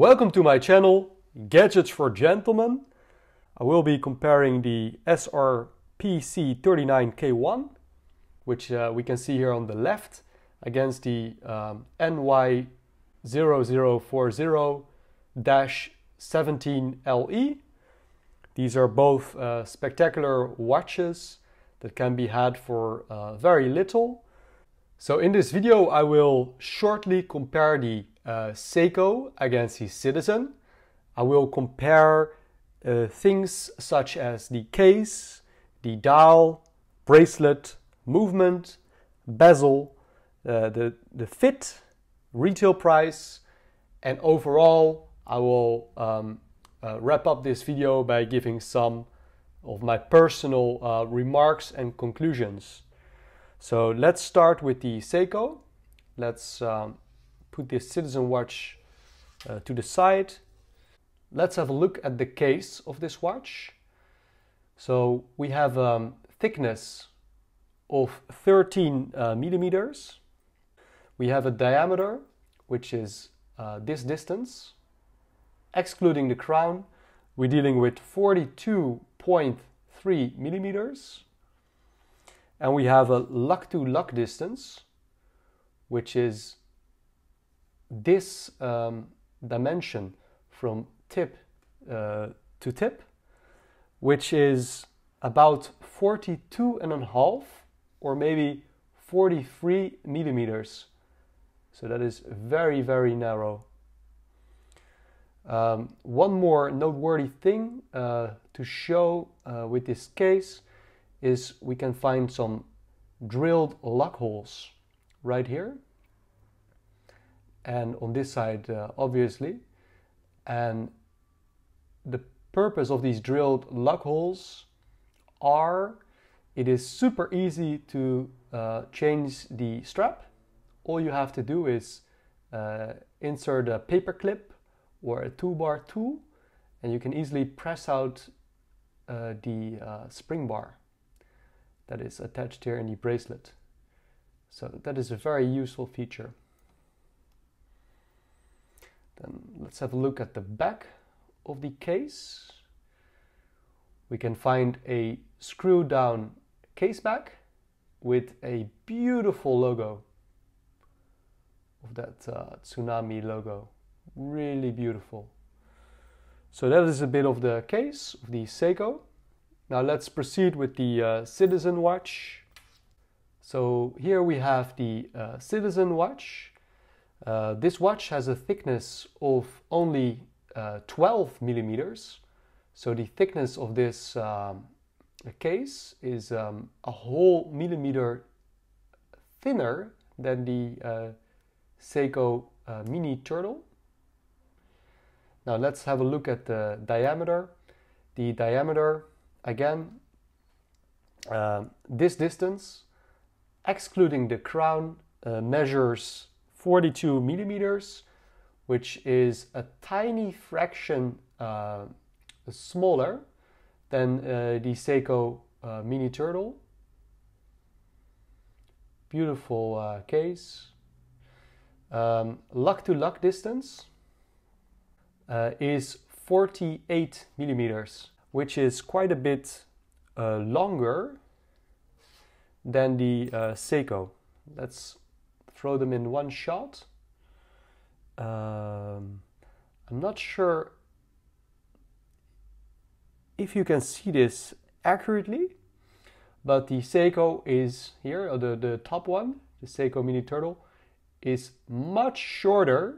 Welcome to my channel, Gadgets for Gentlemen. I will be comparing the SRPC39K1, which uh, we can see here on the left, against the um, NY0040-17LE. These are both uh, spectacular watches that can be had for uh, very little. So in this video I will shortly compare the uh, Seiko against the Citizen. I will compare uh, things such as the case, the dial, bracelet, movement, bezel, uh, the, the fit, retail price, and overall I will um, uh, wrap up this video by giving some of my personal uh, remarks and conclusions. So let's start with the Seiko. Let's um, put this Citizen watch uh, to the side. Let's have a look at the case of this watch. So we have a um, thickness of 13 uh, millimeters. We have a diameter, which is uh, this distance. Excluding the crown, we're dealing with 42.3 millimeters. And we have a lug to lug distance, which is this um, dimension from tip uh, to tip, which is about 42 and a half or maybe 43 millimeters. So that is very, very narrow. Um, one more noteworthy thing uh, to show uh, with this case is we can find some drilled lug holes right here and on this side uh, obviously and the purpose of these drilled lug holes are it is super easy to uh, change the strap all you have to do is uh, insert a paper clip or a two bar tool and you can easily press out uh, the uh, spring bar that is attached here in the bracelet. So that is a very useful feature. Then let's have a look at the back of the case. We can find a screw down case back with a beautiful logo of that uh, tsunami logo. Really beautiful. So that is a bit of the case of the Seiko. Now let's proceed with the uh, Citizen watch. So here we have the uh, Citizen watch. Uh, this watch has a thickness of only uh, 12 millimeters. So the thickness of this um, case is um, a whole millimeter thinner than the uh, Seiko uh, Mini Turtle. Now let's have a look at the diameter. The diameter again, uh, this distance, excluding the crown, measures 42 millimeters, which is a tiny fraction uh, smaller than uh, the Seiko uh, Mini Turtle. Beautiful uh, case. Um, to lug distance is 48 millimeters which is quite a bit uh, longer than the uh, Seiko. Let's throw them in one shot. Um, I'm not sure if you can see this accurately, but the Seiko is here, the, the top one, the Seiko Mini Turtle, is much shorter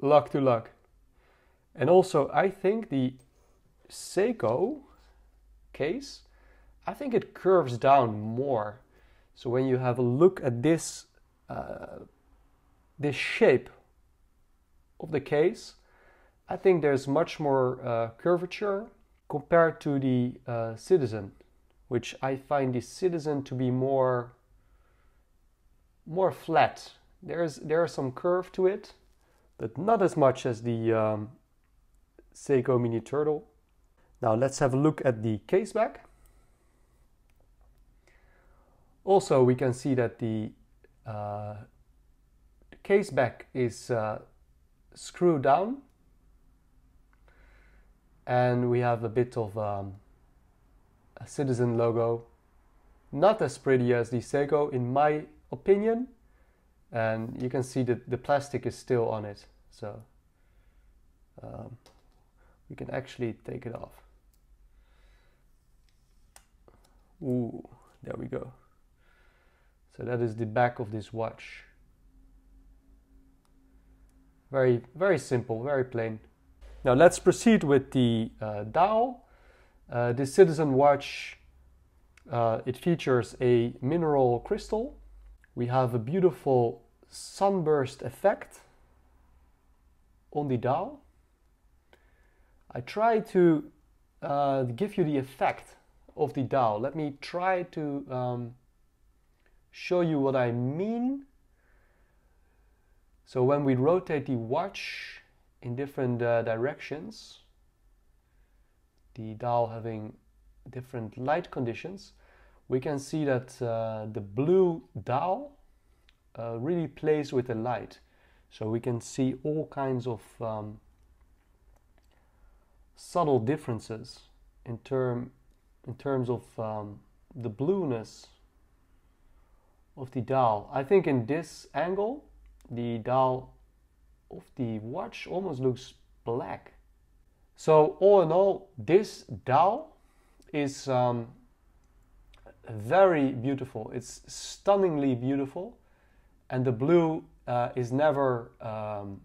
lug to lug. And also, I think the Seiko case, I think it curves down more. So when you have a look at this, uh, this shape of the case, I think there's much more uh, curvature compared to the uh, Citizen, which I find the Citizen to be more more flat. There's there's some curve to it, but not as much as the um, Seiko Mini Turtle. Now let's have a look at the case back. Also, we can see that the, uh, case back is uh, screwed down. And we have a bit of um, a citizen logo. Not as pretty as the Seiko in my opinion. And you can see that the plastic is still on it. So um, we can actually take it off. Ooh, there we go so that is the back of this watch very very simple very plain now let's proceed with the uh, dial. Uh, this Citizen watch, uh, it features a mineral crystal. We have a beautiful sunburst effect on the dial. I try to uh, give you the effect of the dial. Let me try to um, show you what I mean. So when we rotate the watch, in different uh, directions, the dial having different light conditions, we can see that uh, the blue dial uh, really plays with the light. So we can see all kinds of um, subtle differences in, term, in terms of um, the blueness of the dial. I think in this angle, the dial of the watch almost looks black. So all in all, this dial is um, very beautiful. It's stunningly beautiful, and the blue uh, is never um,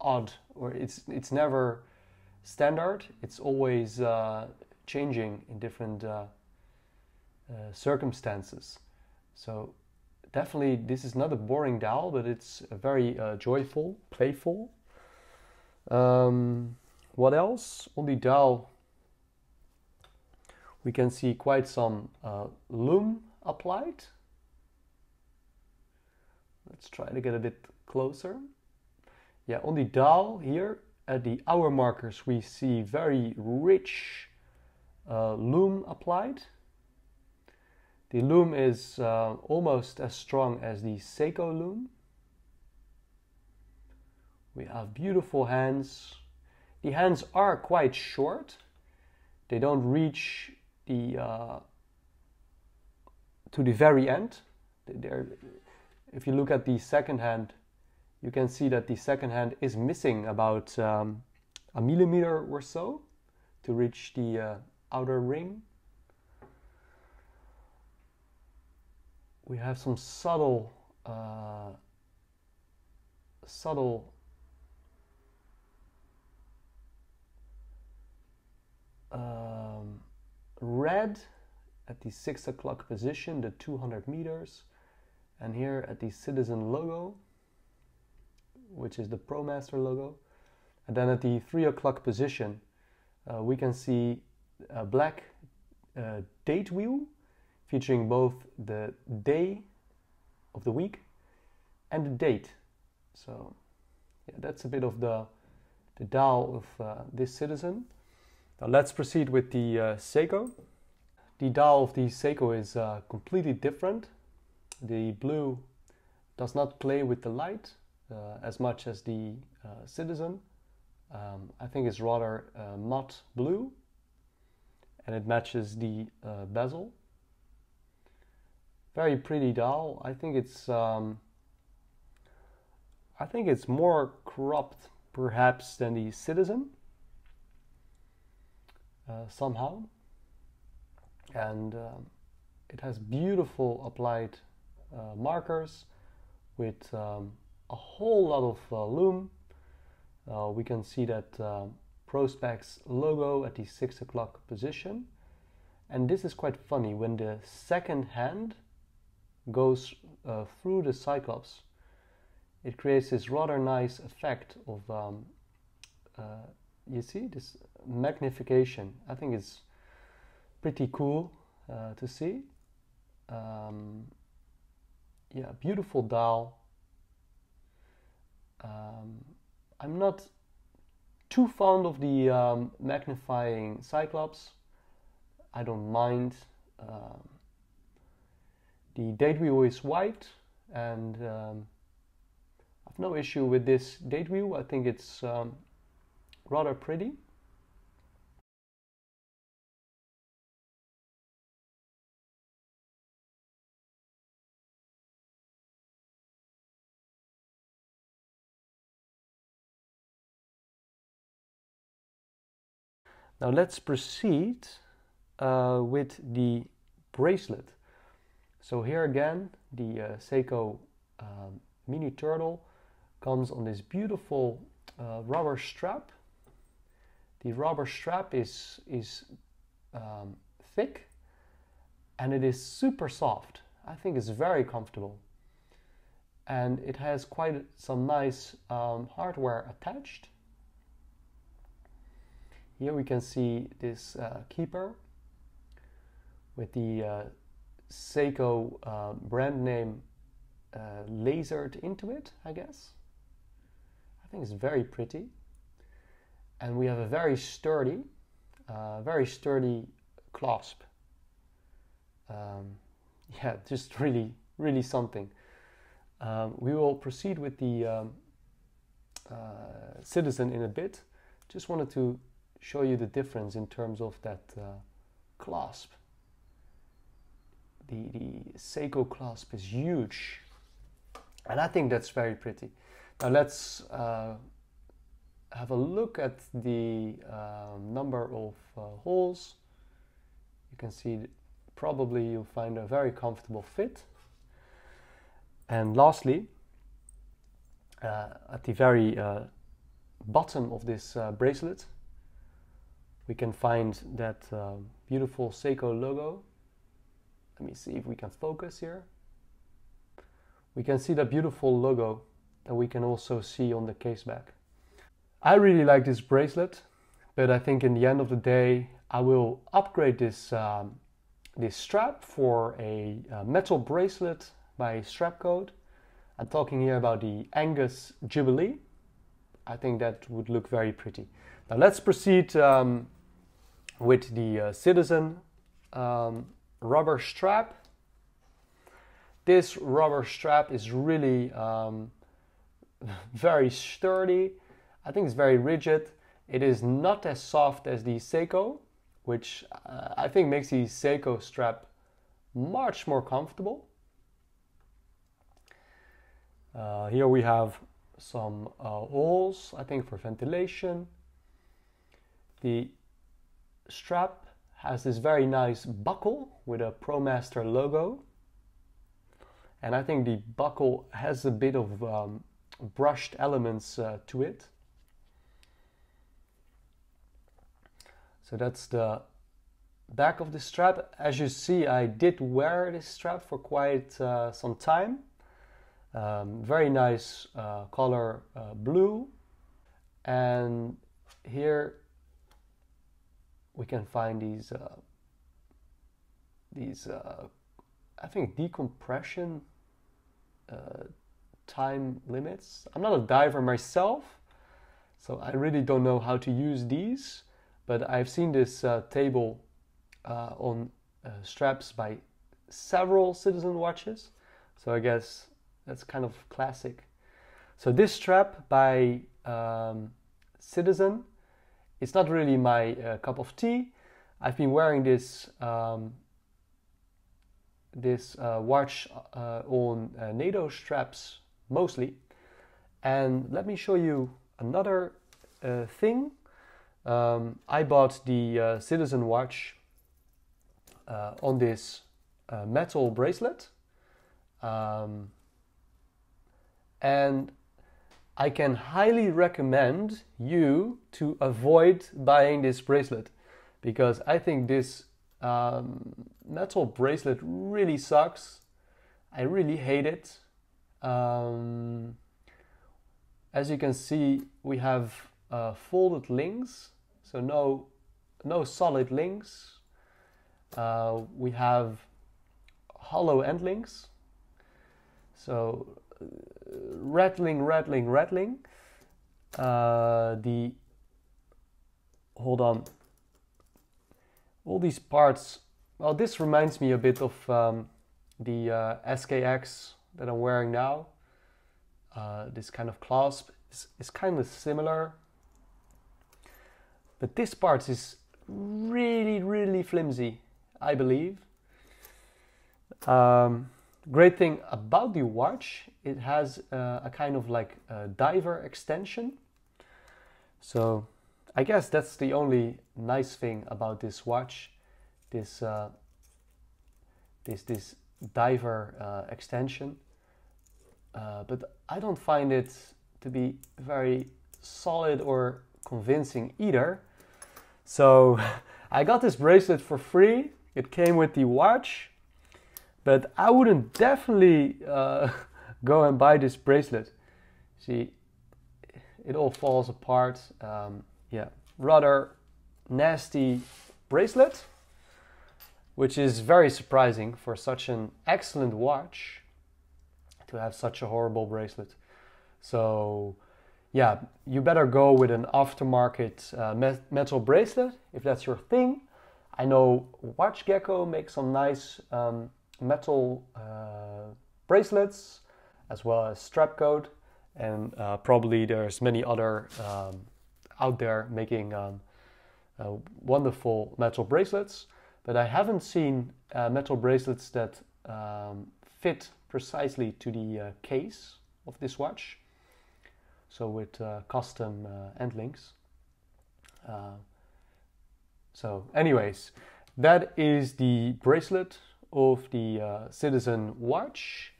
odd or it's it's never standard. It's always uh, changing in different uh, uh circumstances. So definitely this is not a boring dial, but it's very uh, joyful, playful. Um, what else? On the dial, we can see quite some uh, lume applied. Let's try to get a bit closer. Yeah, on the dial here at the hour markers, we see very rich uh, lume applied. The lume is uh, almost as strong as the Seiko lume. We have beautiful hands. The hands are quite short. They don't reach the uh, to the very end. They're, if you look at the second hand, you can see that the second hand is missing about um, a millimeter or so to reach the uh, outer ring. We have some subtle uh, subtle um, red at the six o'clock position, the 200 meters, and here at the citizen logo, which is the ProMaster logo, and then at the three o'clock position, uh, we can see a black uh, date wheel featuring both the day of the week and the date. So yeah, that's a bit of the, the dial of uh, this citizen. Now let's proceed with the uh, Seiko. The dial of the Seiko is uh, completely different. The blue does not play with the light uh, as much as the uh, Citizen. Um, I think it's rather uh, matte blue and it matches the bezel very pretty dial. I think it's um, I think it's more corrupt perhaps than the Citizen uh, somehow, and um, it has beautiful applied uh, markers with um, a whole lot of uh, lume. Uh, we can see that uh, Prospex logo at the six o'clock position. And this is quite funny when the second hand goes uh, through the Cyclops, it creates this rather nice effect of, um, uh, you see, this magnification. I think it's pretty cool uh, to see. Um, yeah, beautiful dial. Um, I'm not too fond of the um, magnifying Cyclops. I don't mind. Um, the date view is white and um, I've no issue with this date view. I think it's um, rather pretty. Now let's proceed uh, with the bracelet. So here again, the uh, Seiko um, mini turtle comes on this beautiful uh, rubber strap. The rubber strap is, is um, thick and it is super soft. I think it's very comfortable. And it has quite some nice um, hardware attached. Here we can see this uh, keeper with the uh, Seiko uh, brand name uh, lasered into it, I guess. I think it's very pretty. And we have a very sturdy, uh, very sturdy clasp. Um, yeah, just really, really something. Um, we will proceed with the um, uh, Citizen in a bit. Just wanted to show you the difference in terms of that uh, clasp. The, the Seiko clasp is huge and I think that's very pretty. Now let's uh, have a look at the uh, number of uh, holes. You can see probably you'll find a very comfortable fit. And lastly, uh, at the very uh, bottom of this uh, bracelet, we can find that beautiful Seiko logo. Let me see if we can focus here we can see the beautiful logo that we can also see on the case back. I really like this bracelet, but I think in the end of the day, I will upgrade this, um, this strap for a, a metal bracelet by Strapcode. I'm talking here about the Angus Jubilee. I think that would look very pretty. Now let's proceed um, with the uh, Citizen um, rubber strap this rubber strap is really um, very sturdy. I think it's very rigid. It is not as soft as the Seiko, which uh, I think makes the Seiko strap much more comfortable. Uh, here we have some uh, holes, I think for ventilation. The strap has this very nice buckle with a ProMaster logo and I think the buckle has a bit of um, brushed elements uh, to it. So that's the back of the strap. As you see, I did wear this strap for quite uh, some time. Um, very nice uh, color uh, blue. And here we can find these uh, these uh, I think decompression uh, time limits. I'm not a diver myself, so I really don't know how to use these, but I've seen this uh, table uh, on uh, straps by several Citizen watches, so I guess that's kind of classic. So this strap by um, Citizen, it's not really my uh, cup of tea. I've been wearing this um, this uh, watch uh, on uh, NATO straps mostly. And let me show you another uh, thing. Um, I bought the uh, Citizen watch on this metal bracelet. Um, and I can highly recommend you to avoid buying this bracelet because I think this um, metal bracelet really sucks. I really hate it. Um, as you can see, we have uh, folded links, so no, no solid links. Uh, we have hollow end links, so rattling, rattling, rattling. Uh, the hold on all these parts, well, this reminds me a bit of um, the uh, SKX that I'm wearing now. Uh, this kind of clasp is, is kind of similar. But this part is really, really flimsy, I believe. Um, great thing about the watch, it has uh, a kind of like diver extension. So I guess that's the only nice thing about this watch, this uh, this this diver uh, extension. Uh, but I don't find it to be very solid or convincing either. So I got this bracelet for free. It came with the watch, but I wouldn't definitely uh, go and buy this bracelet. See, it all falls apart. Um, yeah, rather nasty bracelet, which is very surprising for such an excellent watch to have such a horrible bracelet. So, yeah, you better go with an aftermarket uh, metal bracelet if that's your thing. I know Watch Gecko makes some nice um, metal uh, bracelets as well as Strapcode, and uh, probably there's many other um, out there making um, uh, wonderful metal bracelets. But I haven't seen uh, metal bracelets that um, fit precisely to the uh, case of this watch. So with uh, custom uh, end links. So anyways, that is the bracelet of the Citizen watch.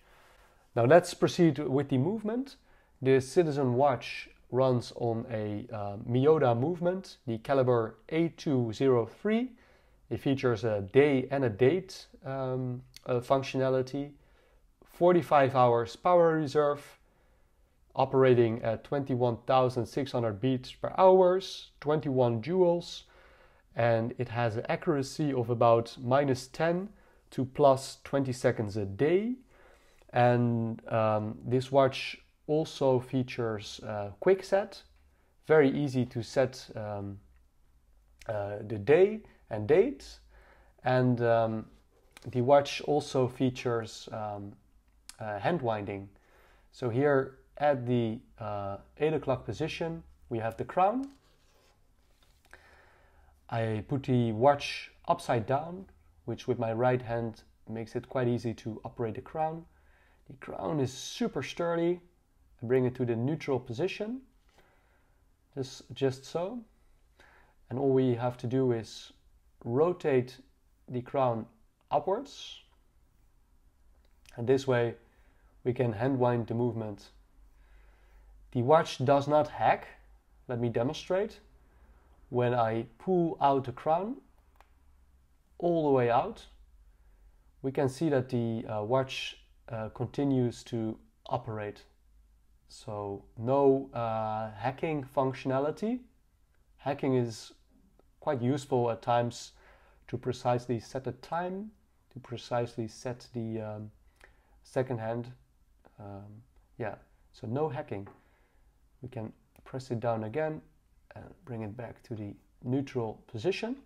Now let's proceed with the movement. The Citizen watch runs on a uh, Miyota movement, the caliber 8203. It features a day and a date um, functionality 45 hours power reserve, operating at 21,600 beats per hour, 21 jewels, and it has an accuracy of about minus 10 to plus 20 seconds a day. And um, this watch also features uh, quick set, very easy to set um, uh, the day and date. And um, the watch also features um, uh, hand winding. So here at the uh, 8 o'clock position, we have the crown. I put the watch upside down, which with my right hand makes it quite easy to operate the crown. The crown is super sturdy. I bring it to the neutral position, just, just so. And all we have to do is rotate the crown upwards. And this way we can hand wind the movement. The watch does not hack. Let me demonstrate. When I pull out the crown all the way out, we can see that the uh, watch uh, continues to operate. So no uh, hacking functionality. Hacking is quite useful at times to precisely set the time, to precisely set the um, second hand um, yeah, so no hacking. We can press it down again and bring it back to the neutral position.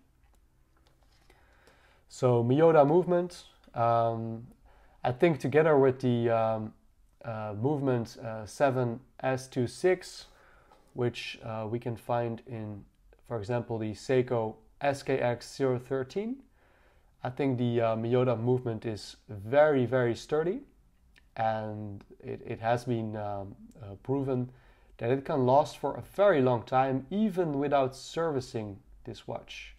So Miyota movement, um, I think together with the um, uh, movement uh, 7S26, which uh, we can find in, for example, the Seiko SKX 013, I think the uh, Miyota movement is very, very sturdy and it, it has been um, uh, proven that it can last for a very long time even without servicing this watch.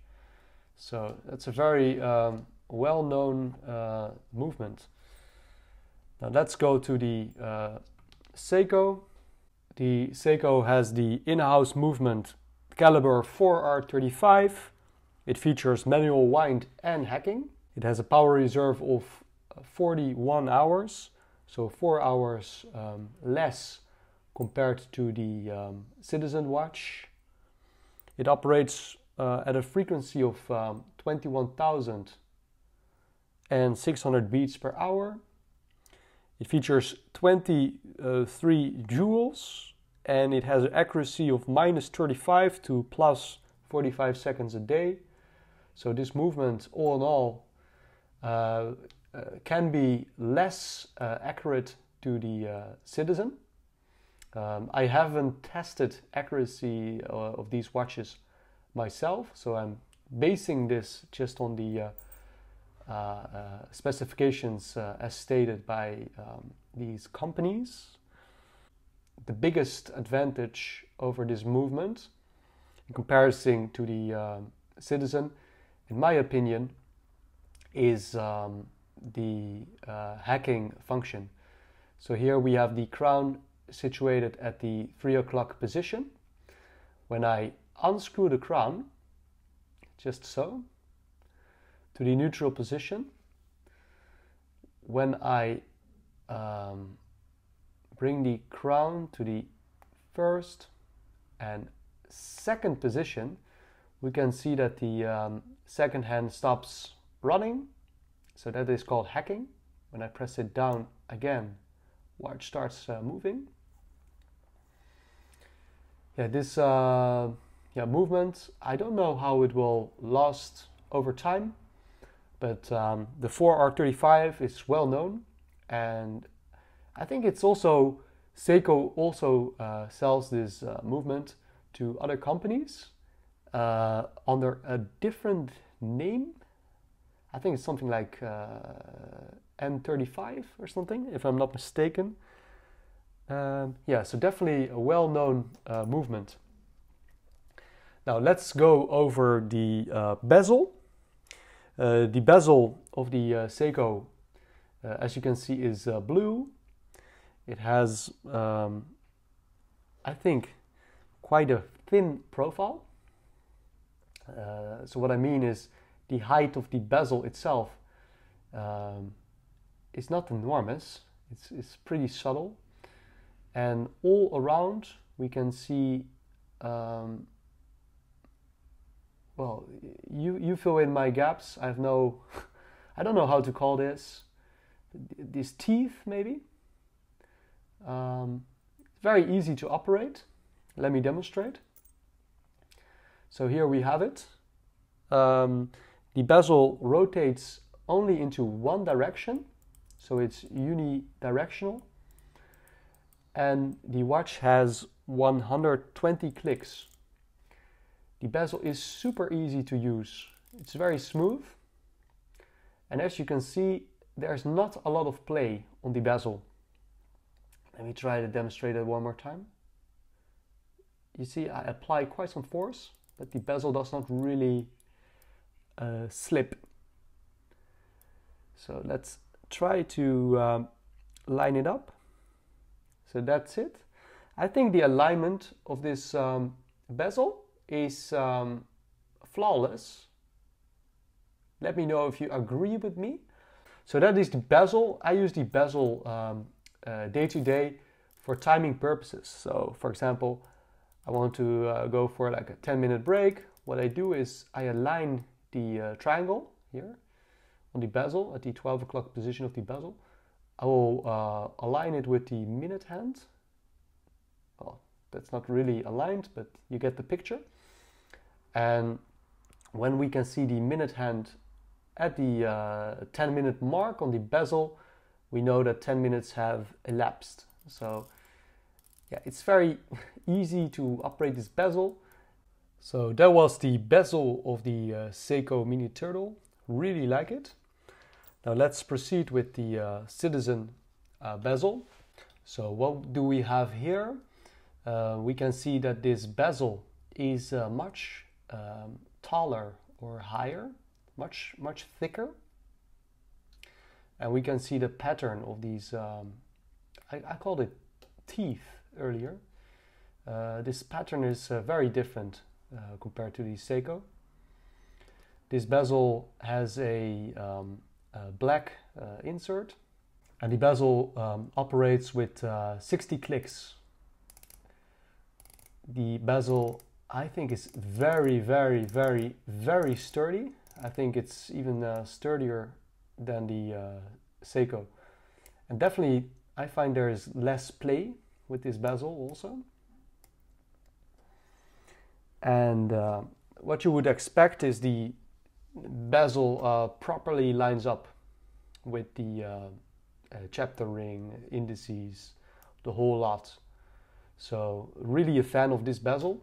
So that's a very um, well-known uh, movement. Now let's go to the uh, Seiko. The Seiko has the in-house movement caliber 4R35. It features manual wind and hacking. It has a power reserve of 41 hours so four hours um, less compared to the um, Citizen watch. It operates uh, at a frequency of um, 21,600 beats per hour. It features 23 jewels and it has an accuracy of minus 35 to plus 45 seconds a day. So this movement, all in all, uh, uh, can be less uh, accurate to the uh, citizen. Um, I haven't tested accuracy of these watches myself, so I'm basing this just on the uh, uh, specifications uh, as stated by um, these companies. The biggest advantage over this movement in comparison to the um, Citizen, in my opinion, is um, the uh, hacking function. So here we have the crown situated at the 3 o'clock position. When I unscrew the crown, just so, to the neutral position, when I um, bring the crown to the first and second position, we can see that the um, second hand stops running. So that is called hacking. When I press it down again, watch starts uh, moving. Yeah, this uh, yeah movement, I don't know how it will last over time, but um, the 4R35 is well known, and I think it's also Seiko also uh, sells this uh, movement to other companies uh, under a different name. I think it's something like uh, N35 or something, if I'm not mistaken. Um, yeah, so definitely a well-known uh, movement. Now let's go over the uh, bezel. Uh, the bezel of the uh, Seiko, uh, as you can see, is uh, blue. It has, um, I think, quite a thin profile. so what I mean is the height of the bezel itself um, is not enormous. It's, it's pretty subtle and all around we can see um, well you you fill in my gaps. I have no I don't know how to call this. These teeth maybe? Um, very easy to operate. Let me demonstrate. So here we have it. Um, the bezel rotates only into one direction. So it's unidirectional. And the watch has 120 clicks. The bezel is super easy to use. It's very smooth. And as you can see, there's not a lot of play on the bezel. Let me try to demonstrate it one more time. You see, I apply quite some force, but the bezel does not really uh, slip. So let's try to um, line it up. So that's it. I think the alignment of this um, bezel is um, flawless. Let me know if you agree with me. So that is the bezel. I use the bezel um, uh, day to day for timing purposes. So for example, I want to uh, go for like a 10 minute break. What I do is I align the uh, triangle here on the bezel at the 12 o'clock position of the bezel. I will uh, align it with the minute hand. Well, that's not really aligned, but you get the picture. And when we can see the minute hand at the uh, 10 minute mark on the bezel, we know that 10 minutes have elapsed. So yeah, it's very easy to operate this bezel. So that was the bezel of the uh, Seiko Mini Turtle. Really like it. Now let's proceed with the uh, citizen uh, bezel. So what do we have here? Uh, we can see that this bezel is uh, much um, taller or higher, much, much thicker. And we can see the pattern of these, um, I, I, called it teeth earlier. Uh, this pattern is uh, very different compared to the Seiko. This bezel has a um, uh, black uh, insert. And the bezel um, operates with uh, 60 clicks. The bezel, I think, it's very, very, very, very sturdy. I think it's even sturdier than the Seiko. And definitely, I find there is less play with this bezel also. And uh, what you would expect is the bezel uh, properly lines up with the uh, uh, chapter ring, indices, the whole lot. So really a fan of this bezel.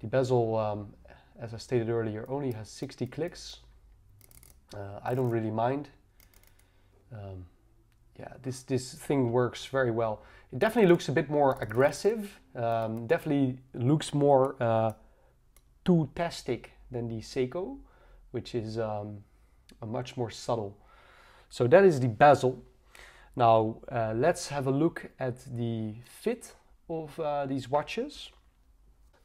The bezel, um, as I stated earlier, only has 60 clicks. Uh, I don't really mind. Um, yeah, this, this thing works very well. It definitely looks a bit more aggressive. Um, definitely looks more uh, tastic than the Seiko, which is um, a much more subtle. So that is the bezel. Now uh, let's have a look at the fit of uh, these watches.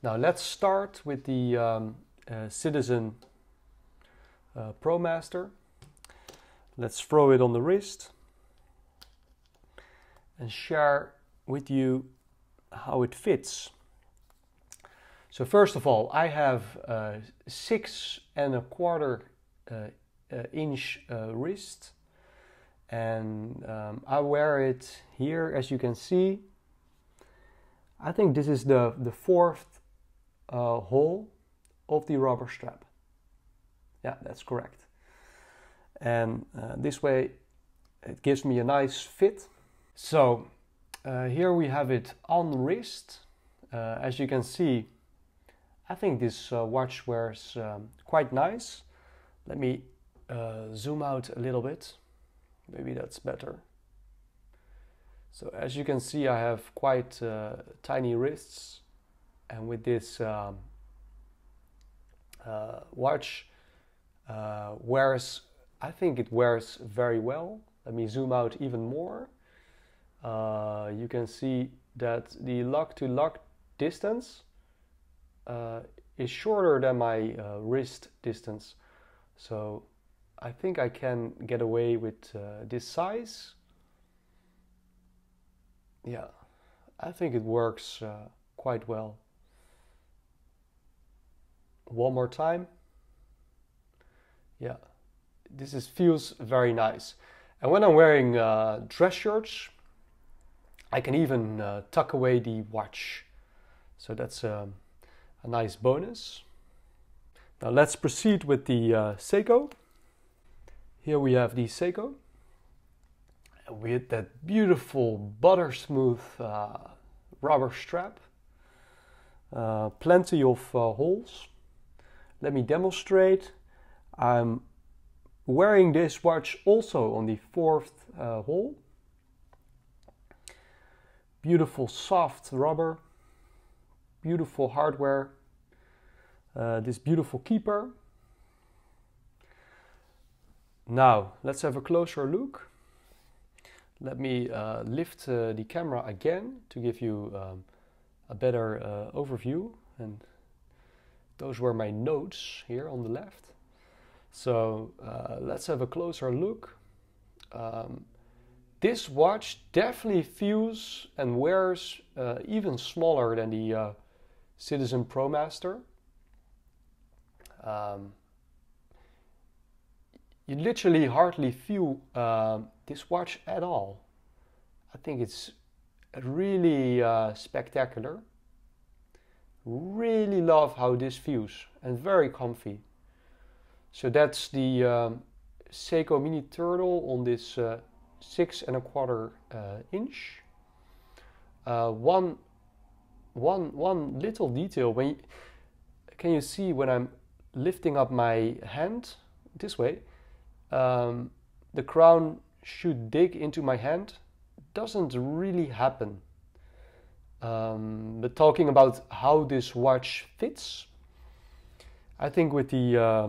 Now let's start with the um, uh, Citizen uh, ProMaster. Let's throw it on the wrist and share with you how it fits. So first of all, I have a six and a quarter uh, uh, inch uh, wrist and um, I wear it here as you can see. I think this is the, the fourth uh, hole of the rubber strap. Yeah, that's correct. And uh, this way it gives me a nice fit. So uh, here we have it on wrist. Uh, as you can see, I think this uh, watch wears um, quite nice. Let me uh, zoom out a little bit. Maybe that's better. So as you can see, I have quite tiny wrists. And with this um, uh, watch, wears, I think it wears very well. Let me zoom out even more uh, you can see that the lug to lug distance uh, is shorter than my uh, wrist distance. So I think I can get away with uh, this size. Yeah, I think it works uh, quite well. One more time. Yeah, this is feels very nice. And when I'm wearing uh, dress shirts, I can even uh, tuck away the watch. So that's um, a nice bonus. Now let's proceed with the uh, Seiko. Here we have the Seiko with that beautiful butter smooth uh, rubber strap. Uh, plenty of uh, holes. Let me demonstrate. I'm wearing this watch also on the fourth uh, hole beautiful soft rubber, beautiful hardware, uh, this beautiful keeper. Now let's have a closer look. Let me uh, lift uh, the camera again to give you um, a better uh, overview and those were my notes here on the left. So uh, let's have a closer look. Um, this watch definitely feels and wears uh, even smaller than the uh, Citizen ProMaster. Um, you literally hardly feel uh, this watch at all. I think it's really uh, spectacular. Really love how this feels and very comfy. So that's the um, Seiko Mini Turtle on this uh, six and a quarter uh, inch. Uh, one, one, one little detail when you, can you see when I'm lifting up my hand this way, um, the crown should dig into my hand. Doesn't really happen. Um, but talking about how this watch fits, I think with the uh,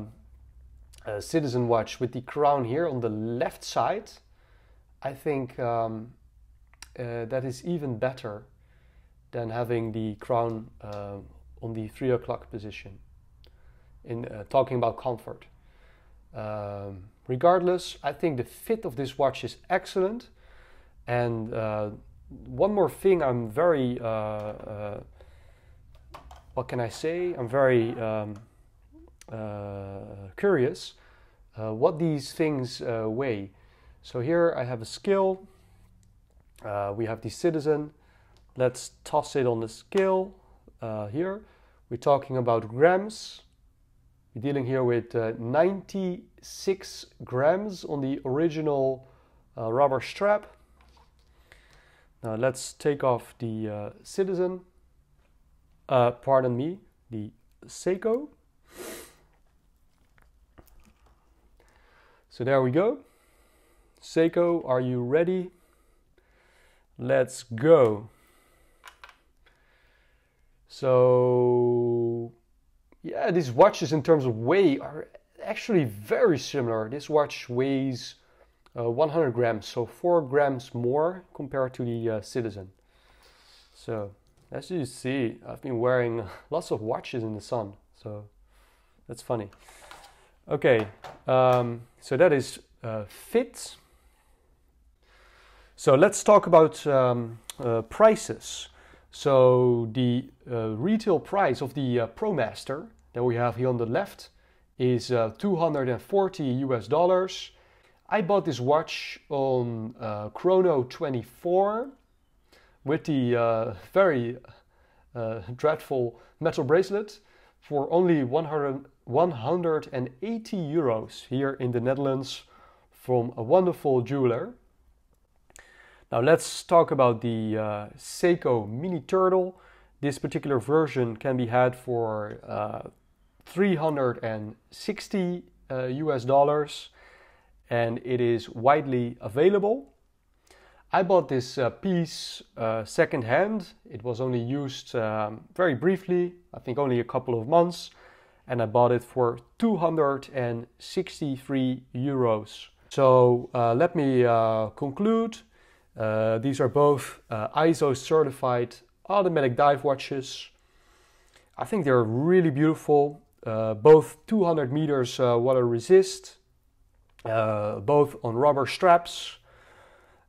uh, Citizen watch with the crown here on the left side, I think um, uh, that is even better than having the crown uh, on the three o'clock position in uh, talking about comfort. Um, regardless, I think the fit of this watch is excellent. And uh, one more thing, I'm very, uh, uh, what can I say? I'm very um, curious what these things weigh. So here I have a. Uh, we have the citizen. Let's toss it on the scale uh, here. We're talking about grams. We're dealing here with uh, 96 grams on the original uh, rubber strap. Now let's take off the uh, citizen. Uh, pardon me, the Seiko. So there we go. Seiko, are you ready? Let's go. So, yeah, these watches in terms of weight are actually very similar. This watch weighs uh, 100 grams, so 4 grams more compared to the uh, Citizen. So, as you see, I've been wearing lots of watches in the sun, so that's funny. Okay, um, so that is uh, fit. So let's talk about um, uh, prices. So the uh, retail price of the uh, ProMaster that we have here on the left is uh, 240 US dollars. I bought this watch on uh, Chrono 24 with the uh, very uh, dreadful metal bracelet for only 100, 180 euros here in the Netherlands from a wonderful jeweler. Now let's talk about the uh, Seiko Mini Turtle. This particular version can be had for uh, 360 uh, US dollars and it is widely available. I bought this uh, piece uh, second hand. It was only used um, very briefly, I think only a couple of months, and I bought it for 263 euros. So uh, let me uh, conclude. Uh, these are both uh, ISO certified automatic dive watches. I think they're really beautiful. Both 200 meters water resist, uh, both on rubber straps.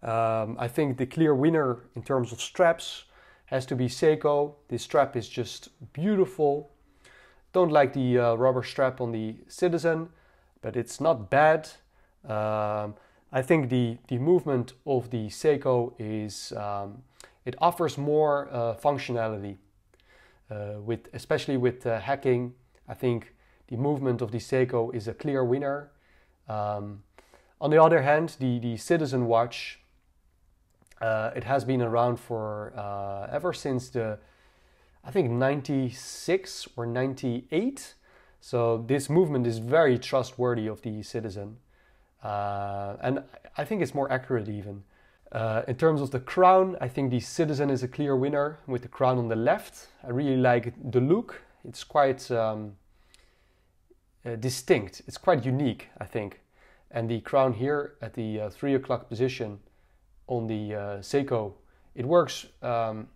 Um, I think the clear winner in terms of straps has to be Seiko. This strap is just beautiful. Don't like the uh, rubber strap on the Citizen, but it's not bad. Um, I think the, the movement of the Seiko is, um, it offers more uh, functionality, uh, with, especially with uh, hacking. I think the movement of the Seiko is a clear winner. Um, on the other hand, the, the Citizen watch, uh, it has been around for uh, ever since the, I think 96 or 98. So this movement is very trustworthy of the Citizen. Uh, and I think it's more accurate even. Uh, in terms of the crown, I think the Citizen is a clear winner with the crown on the left. I really like the look. It's quite um, uh, distinct. It's quite unique, I think. And the crown here at the uh, three o'clock position on the uh, Seiko, it works um,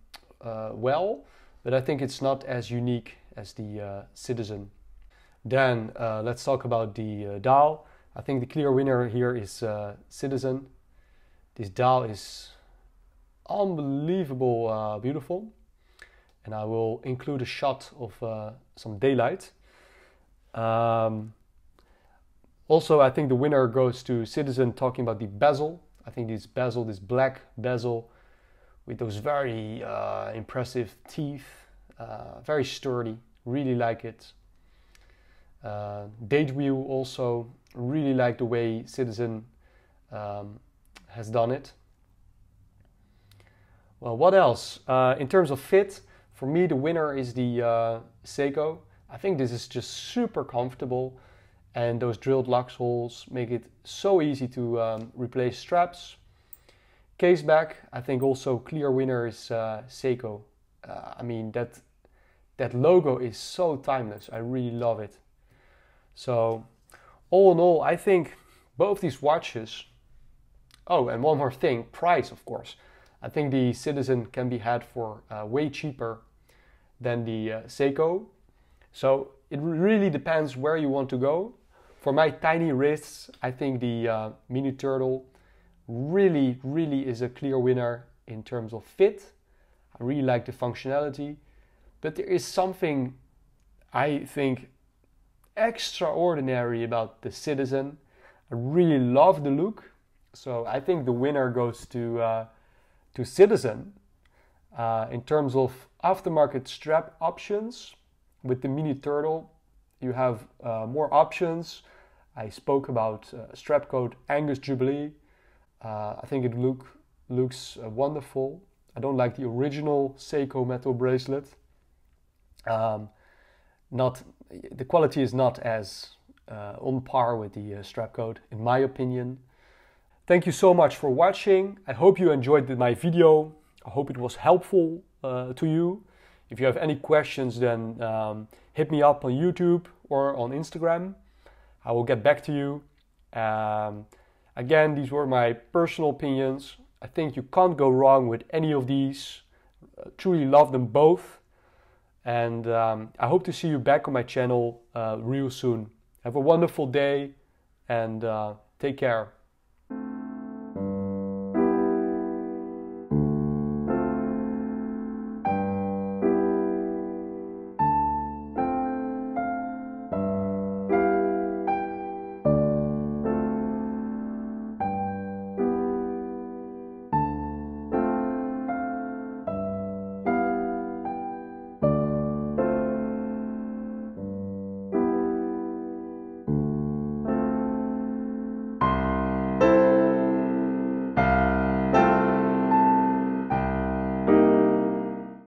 uh, well, but I think it's not as unique as the Citizen. Then let's talk about the dial. I think the clear winner here is uh, Citizen. This dial is unbelievable uh, beautiful. And I will include a shot of uh, some daylight. Um, also, I think the winner goes to Citizen talking about the bezel. I think this bezel, this black bezel with those very uh, impressive teeth, uh, very sturdy, really like it. Uh, date also really like the way Citizen um, has done it. Well, what else? Uh, in terms of fit, for me the winner is the uh, Seiko. I think this is just super comfortable and those drilled lug holes make it so easy to um, replace straps. Case back, I think also clear winner is uh, Seiko. Uh, I mean that that logo is so timeless. I really love it. So all in all, I think both these watches. Oh, and one more thing price, of course. I think the Citizen can be had for uh, way cheaper than the uh, Seiko. So it really depends where you want to go. For my tiny wrists, I think the uh, Mini Turtle really, really is a clear winner in terms of fit. I really like the functionality. But there is something I think extraordinary about the Citizen. I really love the look. So I think the winner goes to uh, to Citizen uh, in terms of aftermarket strap options. With the Mini Turtle, you have uh, more options. I spoke about uh, Strapcode Angus Jubilee. Uh, I think it look looks uh, wonderful. I don't like the original Seiko metal bracelet. Um, not the quality is not as uh, on par with the uh, Strapcode, in my opinion. Thank you so much for watching. I hope you enjoyed my video. I hope it was helpful to you. If you have any questions, then um, hit me up on YouTube or on Instagram. I will get back to you. Um, again, these were my personal opinions. I think you can't go wrong with any of these. Uh, truly love them both. And um, I hope to see you back on my channel uh, real soon. Have a wonderful day and uh, take care.